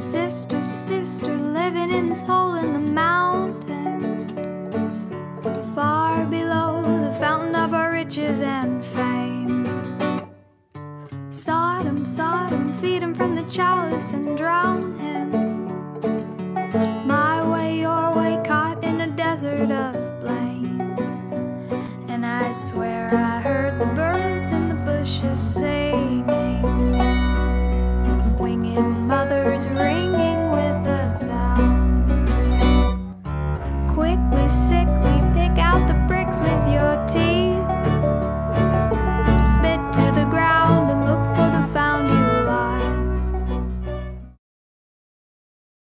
Sister, sister, living in this hole in the mountain. Far below the fountain of our riches and fame. Sodom, Sodom, feed him from the chalice and drown him. My way, your way, caught in a desert of blame. And I swear I